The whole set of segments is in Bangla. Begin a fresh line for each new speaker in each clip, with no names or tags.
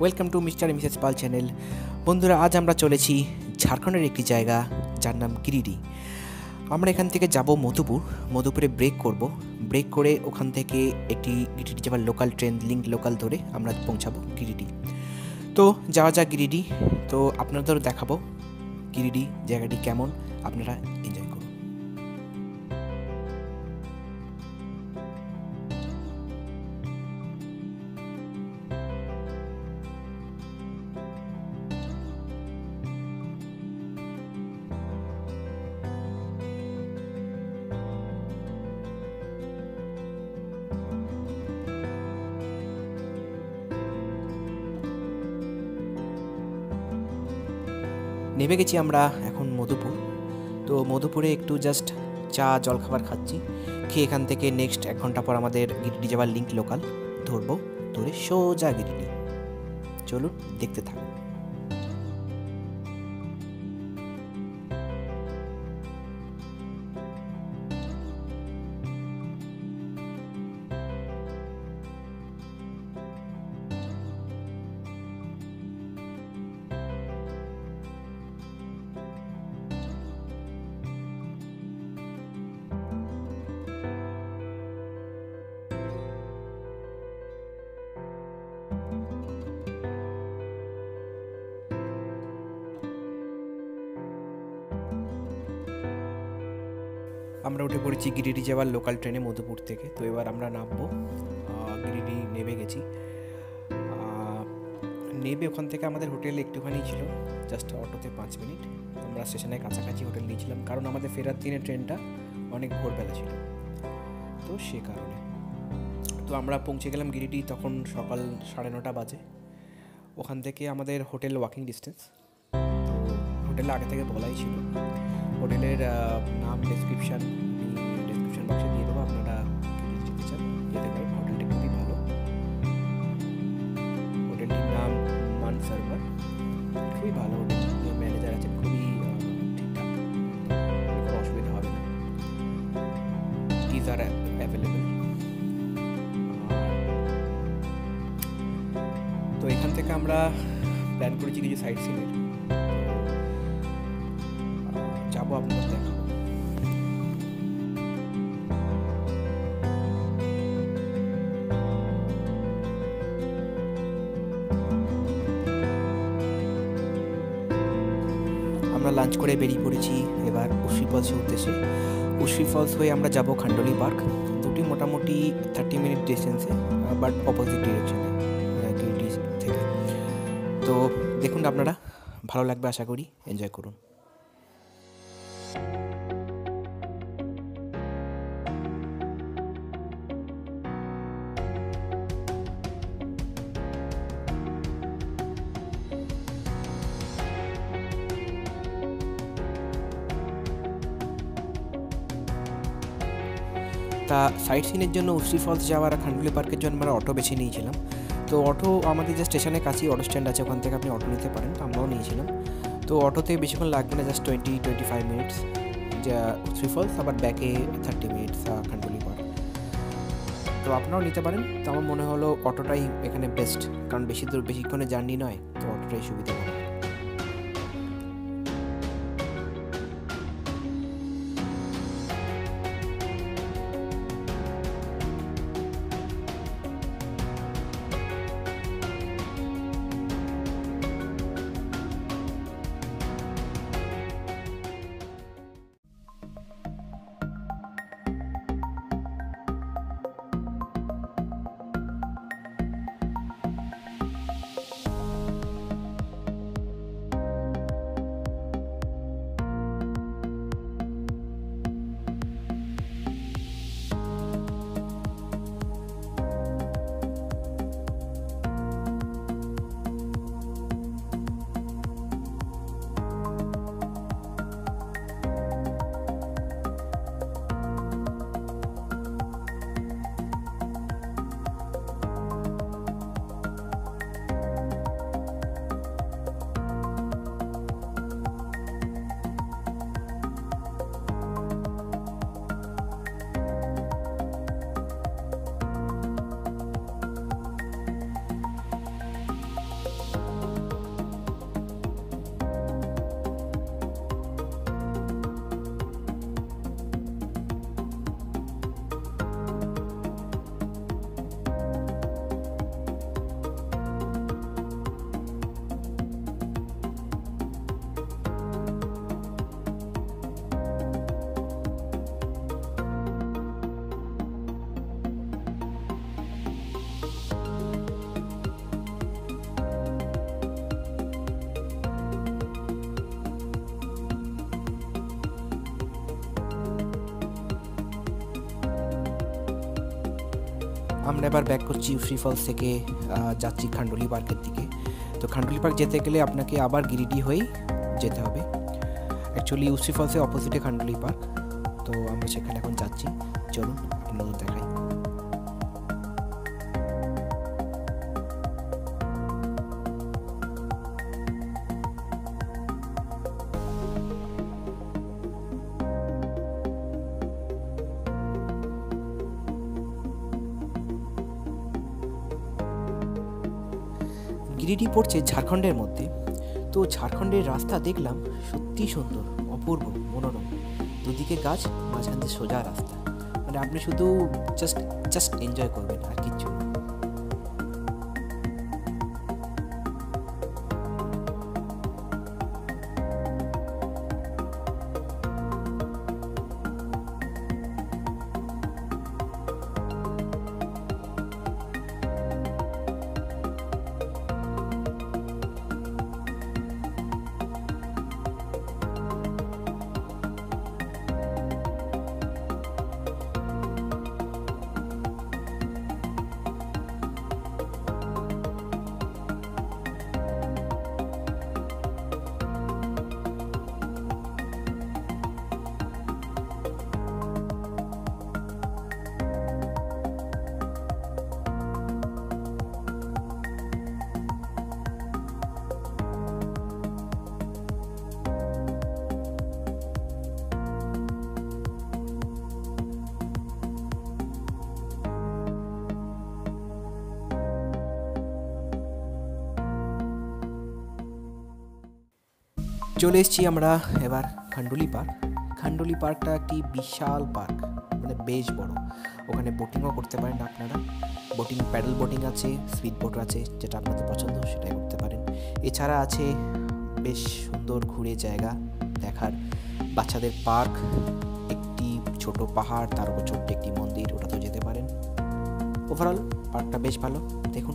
Welcome to mister missus Pal channel বন্ধুরা, আজ আমরা চলেছি ঝাড়খণ্ডের একটি জায়গা, যার নাম গিরিডি। আমরা এখান থেকে যাব মধুপুর। মধুপুরে ব্রেক করব। ব্রেক করে ওখান থেকে একটি গিরিডি যাবার লোকাল ট্রেন লিঙ্ক লোকাল ধরে আমরা পৌঁছাবো গিরিডি। তো, যাওয়া যাক গিরিডি। তো, আপনাদেরও দেখাবো গিরিডি জায়গাটি কেমন। আপনারা এনজয় নেমে গেছি আমরা এখন মধুপুর। তো মধুপুরে একটু জাস্ট চা, জলখাবার খাচ্ছি। খেয়ে এখান থেকে নেক্সট এক ঘণ্টা পর আমাদের গিরিডি যাওয়ার লিঙ্ক লোকাল ধরবো। ধরে সোজা গিরিডি। চলুন দেখতে থাকুন। আমরা উঠে পড়েছি গিরিডি যাওয়ার লোকাল ট্রেনে মধুপুর থেকে। তো এবার আমরা নামবো। গিরিডি নেমে গেছি। নেবে ওখান থেকে আমাদের হোটেল একটুখানি ছিল জাস্ট অটোতে পাঁচ মিনিট। আমরা স্টেশনের কাছাকাছি হোটেল নিয়েছিলাম, কারণ আমাদের ফেরার দিনের ট্রেনটা অনেক ভোরবেলা ছিল। তো সে কারণে। তো আমরা পৌঁছে গেলাম গিরিডি তখন সকাল সাড়ে নটা বাজে। ওখান থেকে আমাদের হোটেল ওয়াকিং ডিস্টেন্স হোটেলে আগে থেকে বলাই ছিল। হোটেলের নাম ডেসক্রিপশান ডেসক্রিপশন বক্সে দিয়ে দেবো, আপনারা যেতে চান, যেতে পারেন। হোটেলটি খুবই ভালো। হোটেলটির নাম মান সার্ভার খুবই ভালো হোটেল। ম্যানেজার আছেন, খুবই ঠিকঠাক। কোনো অসুবিধা হবে না। কিজ আর অ্যাভেলেবেল তো এখান থেকে আমরা প্ল্যান করেছি কিছু সাইট সিনের যাব আপনাদের দেখাবো আমরা লাঞ্চ করে বেরিয়ে পড়েছি এবার উশি ফলসের উদ্দেশ্যে। উশি ফলস হয়ে আমরা যাব খান্ডলি পার্ক দুটি মোটামুটি থার্টি মিনিট ডিস্টেন্সে বাট অপোজিট ডিরেকশনে থেকে। তো দেখুন আপনারা, ভালো লাগবে আশা করি এনজয় করুন। তা সাইট সিনের জন্য উসরি ফলস যাওয়ার খান্ডুলি পার্কের জন্য আমরা অটো বেছে নিয়েছিলাম। তো অটো আমাদের যে স্টেশনের কাছেই অটো স্ট্যান্ড আছে, ওখান থেকে আপনি অটো নিতে পারেন, তো আমরাও নিয়েছিলাম। তো অটোতে বেশিক্ষণ লাগবে না just twenty twenty five minutes যা থ্রি ফলস আবার ব্যাকে থার্টি মিনিটস খান্ডুলি পর। তো আপনারাও নিতে পারেন। তো আমার মনে হলো অটোটাই এখানে বেস্ট কারণ বেশি দূর বেশিক্ষণে জার্নি নয়, তো অটোটাই সুবিধা হবে। আমরা এবার ব্যাক করছি ফ্রি ফলস থেকে যাচ্ছি খান্ডুলি পার্কের দিকে। তো খান্ডুলি পার্ক যেতে গেলে আপনাকে আবার গিরিডি হয়েই যেতে হবে। অ্যাকচুয়ালি উসরি ফলসের অপোজিটে খান্ডুলি পার্ক। তো আমরা সেখানে এখন যাচ্ছি। চলুন, আপনাদের দেখাই। গিরিডি পড়ছে ঝাড়খণ্ডের মধ্যে। তো ঝাড়খণ্ডের রাস্তা দেখলাম সত্যি সুন্দর, অপূর্ব, মনোরম। দুদিকে গাছ, মাঝখান সোজা রাস্তা। মানে আপনি শুধু জাস্ট জাস্ট এনজয় করবেন আর কিচ্ছু চলে এসেছি আমরা এবার খান্ডুলি পার্ক। খান্ডুলি পার্কটা একটি বিশাল পার্ক মানে বেশ বড়। ওখানে বোটিংও করতে পারেন আপনারা। বোটিং প্যাডেল বোটিং আছে স্পিড বোট আছে, যেটা আপনাদের পছন্দ সেটাই করতে পারেন। এছাড়া আছে বেশ সুন্দর ঘুরে জায়গা দেখার। বাচ্চাদের পার্ক, একটি ছোট পাহাড়, তার উপর ছোট্ট একটি মন্দির, ওটাতেও যেতে পারেন। ওভারঅল পার্কটা বেশ ভালো। দেখুন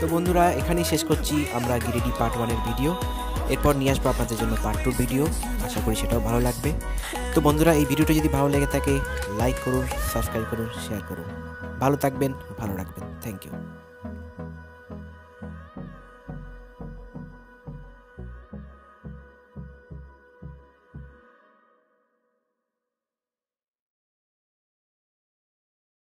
তো বন্ধুরা, এখানেই শেষ করছি আমরা গিরিডি পার্ট ওয়ানের ভিডিও। এরপর নিয়ে আসব আপনাদের জন্য পার্ট টুর ভিডিও। আশা করি সেটাও ভালো লাগবে। তো বন্ধুরা, এই ভিডিওটা যদি ভালো লেগে থাকে, লাইক করুন, সাবস্ক্রাইব করুন শেয়ার করুন। ভালো থাকবেন, ভালো রাখবেন। Thank you